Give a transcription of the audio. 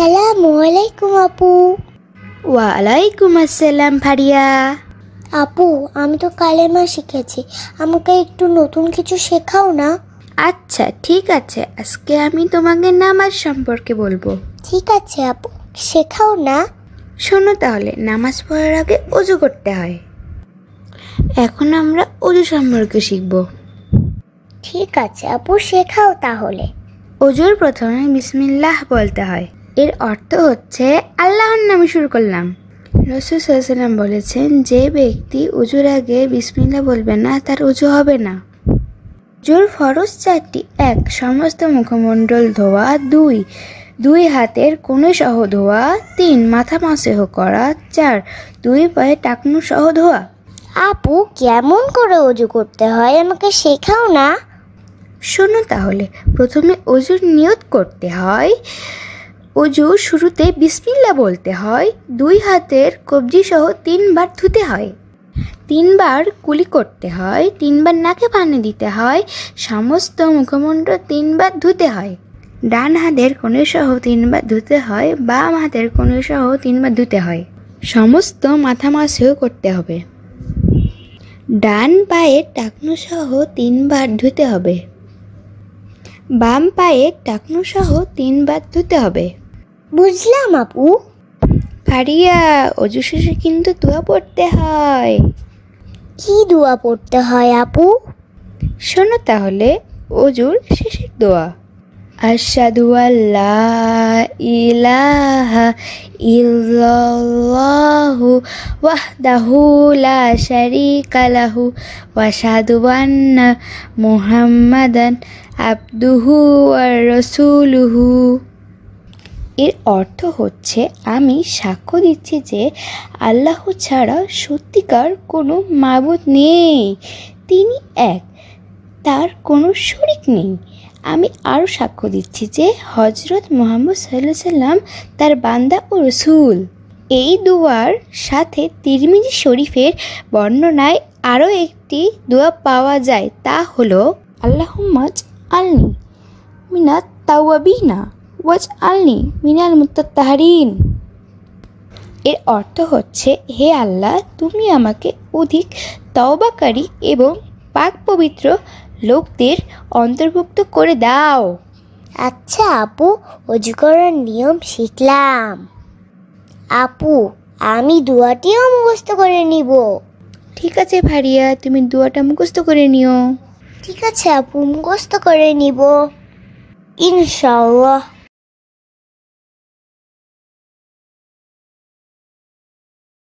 আসসালামু আলাইকুম আপু ওয়ালাইকুম আসসালাম ফারিয়া আপু আমি তো কালেমা শিখেছি। আমাকে একটু নতুন কিছু শেখাও না? আচ্ছা ঠিক আছে। আজকে আমি তোমাকে নামাজ সম্পর্কে বলব। ঠিক আছে আপু শেখাও না? শোনো তাহলে নামাজ পড়ার আগে অজু করতে হয়। এখন আমরা অজু সম্পর্কে শিখব। ঠিক আছে আপু শেখাও তাহলে। অজুর প্রথমে বিসমিল্লাহ বলতে হয়। এর অর্থ হচ্ছে আল্লাহর নামে শুরু করলাম। রসুল সাল্লাম বলেছেন যে ব্যক্তি উজুর আগে বিসমিল্লাহ বলবে না তার উজু হবে না। জোর ফরজ চারটি। এক সমস্ত মুখমণ্ডল ধোয়া। দুই দুই হাতের কোনো সহ ধোয়া। তিন মাথা মাসেহ করা। চার দুই পায়ে টাকনু সহ ধোয়া। আপু কেমন করে অজু করতে হয়? আমাকে শেখাও না। শোনো তাহলে প্রথমে অজুর নিয়ত করতে হয়। অজু শুরুতে বিসমিল্লা বলতে হয়, দুই হাতের কবজি সহ তিনবার ধুতে হয়। তিনবার কুলি করতে হয়, তিনবার নাকে পানি দিতে হয়, সমস্ত মুখমণ্ডল তিনবার ধুতে হয়। ডান হাতের কোণে সহ তিনবার ধুতে হয়, বাম হাতের কোণে সহ তিনবার ধুতে হয়। সমস্ত মাথা মাসেও করতে হবে। ডান পায়ের টাকনু সহ তিনবার ধুতে হবে। বাম পায়ের টাকনু সহ তিনবার ধুতে হবে। বুঝলাম আপু। ফারিয়া অজু শেষে কিন্তু দোয়া পড়তে হয়। কি দোয়া পড়তে হয় আপু? শোনো তাহলে অজুর শেষের দোয়া। আশাদু আল্লাহ ইলাহা ইল্লাল্লাহু ওয়াহদাহু লা শারীকা লাহু ওয়া আশহাদু আন্না মুহাম্মাদান আবদুহু ওয়া রাসূলুহু। এর অর্থ হচ্ছে, আমি সাক্ষ্য দিচ্ছি যে আল্লাহ ছাড়া সত্যিকার কোনো মাবুদ নেই। তিনি এক, তার কোনো শরিক নেই। আমি আরও সাক্ষ্য দিচ্ছি যে হজরত মোহাম্মদ সাল্লাহ সাল্লাম তার বান্দা ও রসুল। এই দুয়ার সাথে তিরমিজি শরীফের বর্ণনায় আরও একটি দোয়া পাওয়া যায়, তা হলো আল্লাহম্মাজ আলনি মিনাত তাওয়াবিনা। ওয়াজ আলনি মিনাল মুত্তাহারিন এর অর্থ হচ্ছে হে আল্লাহ তুমি আমাকে অধিক তওবাকারী এবং পাক পবিত্র লোকদের অন্তর্ভুক্ত করে দাও। আচ্ছা আপু অজু করার নিয়ম শিখলাম। আপু আমি দোয়াটিও মুখস্থ করে নিব। ঠিক আছে ভারিয়া তুমি দোয়াটা মুখস্থ করে নিও। ঠিক আছে আপু মুখস্থ করে নিব। ইনশাআল্লাহ।